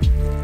Bye.